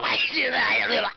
我去，哎呀，对吧？